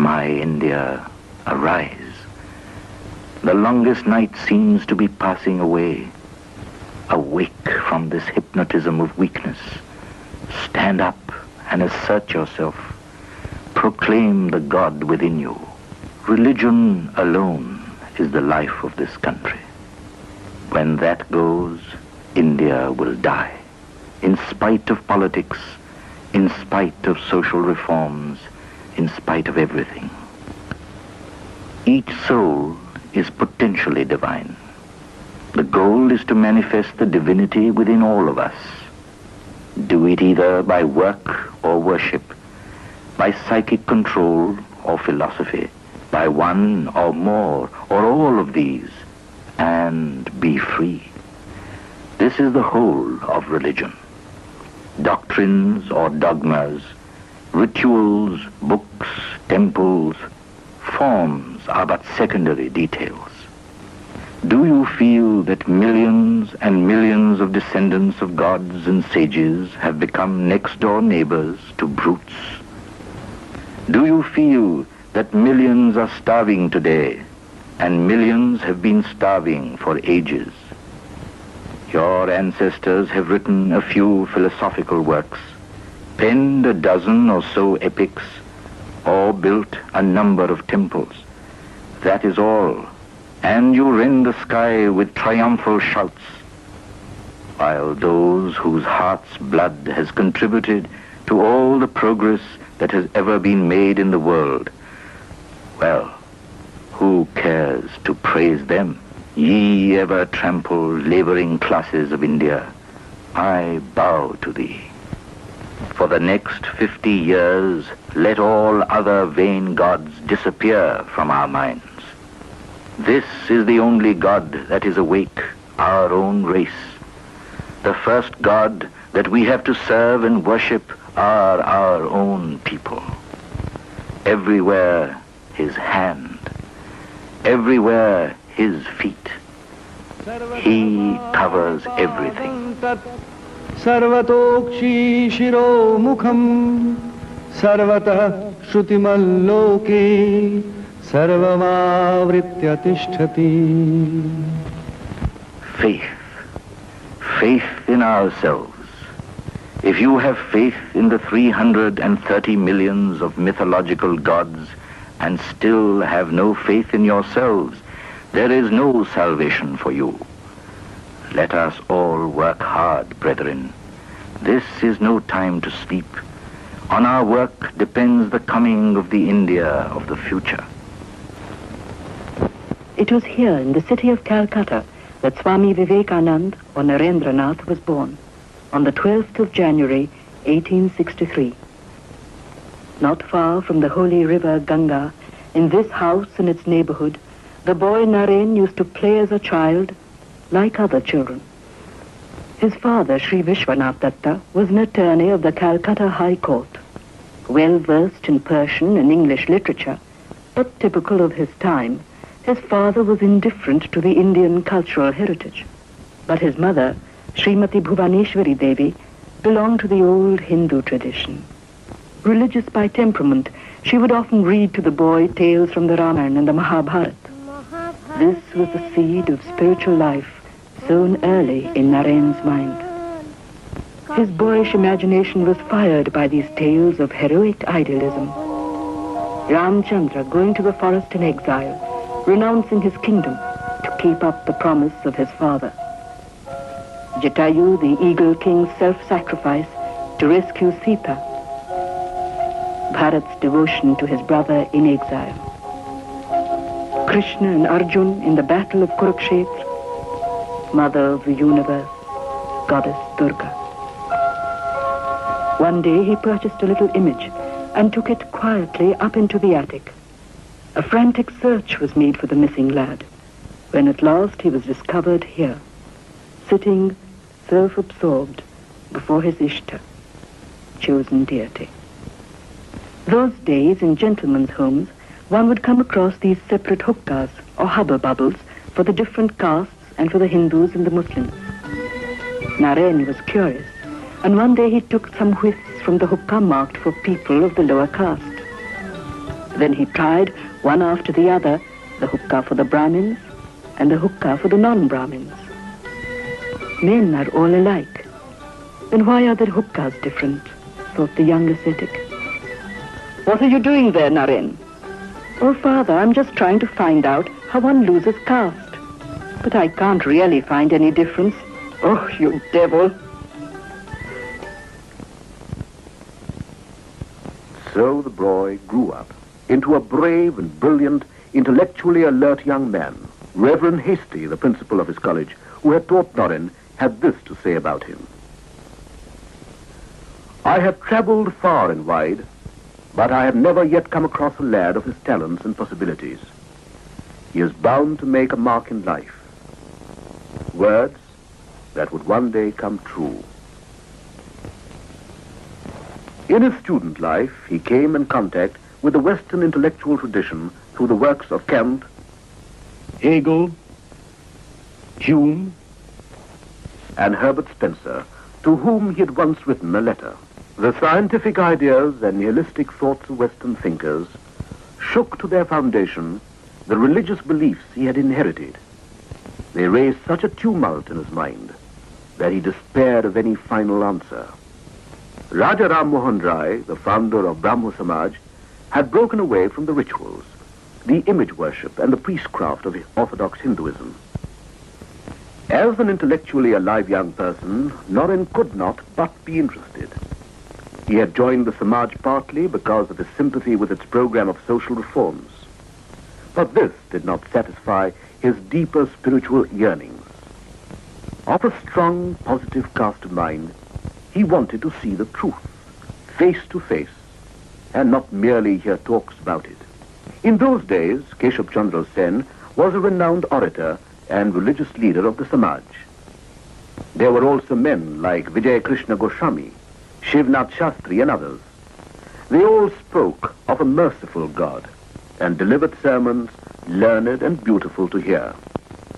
my India, arise. The longest night seems to be passing away. Awake from this hypnotism of weakness. Stand up and assert yourself. Proclaim the God within you. Religion alone is the life of this country. When that goes, India will die. In spite of politics, in spite of social reforms, in spite of everything. Each soul is potentially divine. The goal is to manifest the divinity within all of us. Do it either by work or worship, by psychic control or philosophy, by one or more or all of these, and be free. This is the whole of religion. Doctrines or dogmas, rituals, books, temples, forms are but secondary details. Do you feel that millions and millions of descendants of gods and sages have become next-door neighbors to brutes? Do you feel that millions are starving today and millions have been starving for ages? Your ancestors have written a few philosophical works, penned a dozen or so epics, or built a number of temples. That is all and you rend the sky with triumphal shouts, while those whose heart's blood has contributed to all the progress that has ever been made in the world, well, who cares to praise them? Ye ever trampled laboring classes of India, I bow to thee. For the next fifty years, let all other vain gods disappear from our minds. This is the only God that is awake, our own race. The first God that we have to serve and worship are our own people. Everywhere his hand, everywhere his feet. He covers everything. सर्वतोक्षी शिरोमुखम् सर्वतः श्रुतिमल्लोके सर्वमावृत्य तिष्ठति Faith. Faith in ourselves. If you have faith in the 330 millions of mythological gods and still have no faith in yourselves, there is no salvation for you. Let us all work hard, brethren. This is no time to sleep. On our work depends the coming of the India of the future. It was here in the city of Calcutta that Swami Vivekanand or Narendranath was born on the 12th of January 1863. Not far from the holy river Ganga, in this house and its neighborhood, the boy Naren used to play as a child like other children. His father, Sri Vishwanath Datta, was an attorney of the Calcutta High Court, well versed in Persian and English literature, but typical of his time, his father was indifferent to the Indian cultural heritage. But his mother, Srimati Bhuvaneshwari Devi, belonged to the old Hindu tradition. Religious by temperament, she would often read to the boy tales from the Ramayana and the Mahabharata. This was the seed of spiritual life sown early in Naren's mind. His boyish imagination was fired by these tales of heroic idealism. Ramchandra going to the forest in exile, renouncing his kingdom to keep up the promise of his father. Jatayu, the eagle king's self-sacrifice to rescue Sita. Bharat's devotion to his brother in exile. Krishna and Arjun in the battle of Kurukshetra. Mother of the universe, Goddess Durga. One day he purchased a little image and took it quietly up into the attic. A frantic search was made for the missing lad, when at last he was discovered here, sitting self-absorbed before his Ishta, chosen deity. Those days in gentlemen's homes, one would come across these separate hookahs or hubble bubbles for the different castes and for the Hindus and the Muslims. Naren was curious, and one day he took some whiffs from the hookah marked for people of the lower caste. Then he tried, one after the other, the hookah for the Brahmins and the hookah for the non-Brahmins. Men are all alike. Then why are their hookahs different? thought the young ascetic. What are you doing there, Naren? Oh, Father, I'm just trying to find out how one loses caste. But I can't really find any difference. Oh, you devil. So the boy grew up into a brave and brilliant, intellectually alert young man. Reverend Hastie, the principal of his college, who had taught Norin, had this to say about him. I have traveled far and wide, but I have never yet come across a lad of his talents and possibilities. He is bound to make a mark in life. Words that would one day come true. In his student life, he came in contact with the Western intellectual tradition through the works of Kant, Hegel, Hume, and Herbert Spencer, to whom he had once written a letter. The scientific ideas and nihilistic thoughts of Western thinkers shook to their foundation the religious beliefs he had inherited. They raised such a tumult in his mind that he despaired of any final answer. Raja Ram Mohan Rai, the founder of Brahmo Samaj, had broken away from the rituals, the image worship, and the priestcraft of Orthodox Hinduism. As an intellectually alive young person, Norin could not but be interested. He had joined the Samaj partly because of his sympathy with its program of social reforms. But this did not satisfy his deeper spiritual yearnings. Of a strong, positive cast of mind, he wanted to see the truth, face to face, and not merely hear talks about it. In those days, Keshab Chandra Sen was a renowned orator and religious leader of the Samaj. There were also men like Vijay Krishna Goswami, Shivnath Shastri, and others. They all spoke of a merciful God and delivered sermons learned and beautiful to hear.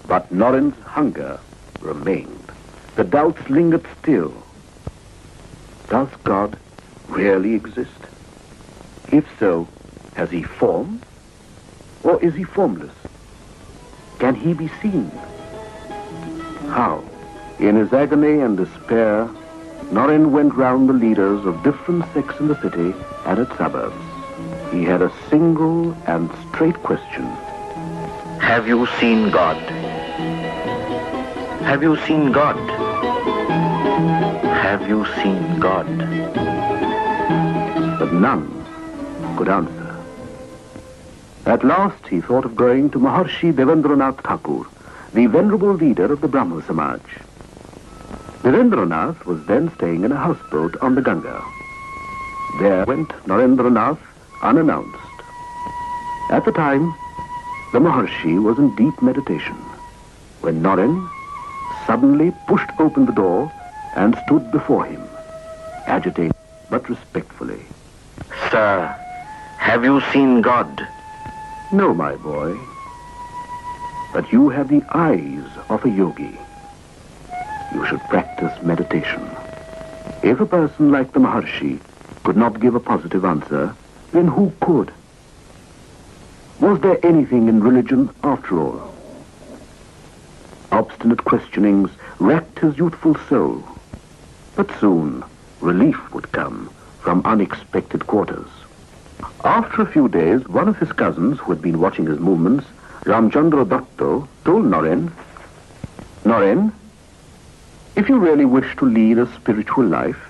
But Norin's hunger remained. The doubts lingered still. Does God really exist? If so, has he form? Or is he formless? Can he be seen? How? In his agony and despair, Norin went round the leaders of different sects in the city and its suburbs. He had a single and straight question. Have you seen God? Have you seen God? Have you seen God? But none could answer. At last he thought of going to Maharshi Devendranath Thakur, the venerable leader of the Brahmo Samaj. Devendranath was then staying in a houseboat on the Ganga. There went Narendranath unannounced. At the time, the Maharshi was in deep meditation when Norin suddenly pushed open the door and stood before him, agitated but respectfully. Sir, have you seen God? No, my boy. But you have the eyes of a yogi. You should practice meditation. If a person like the Maharshi could not give a positive answer, then who could? Was there anything in religion after all? Obstinate questionings racked his youthful soul. But soon, relief would come from unexpected quarters. After a few days, one of his cousins, who had been watching his movements, Ramchandra Datto, told Noren, Noren, if you really wish to lead a spiritual life,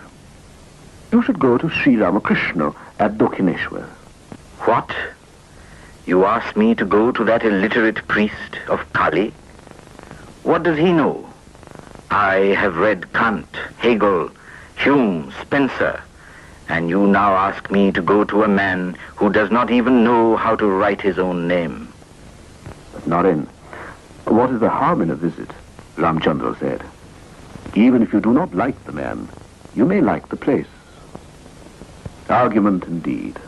you should go to Sri Ramakrishna at Dokhineshwar. What? You ask me to go to that illiterate priest of Kali? What does he know? I have read Kant, Hegel, Hume, Spencer, and you now ask me to go to a man who does not even know how to write his own name. Naren, what is the harm in a visit? Ramchandra said. Even if you do not like the man, you may like the place. Argument indeed.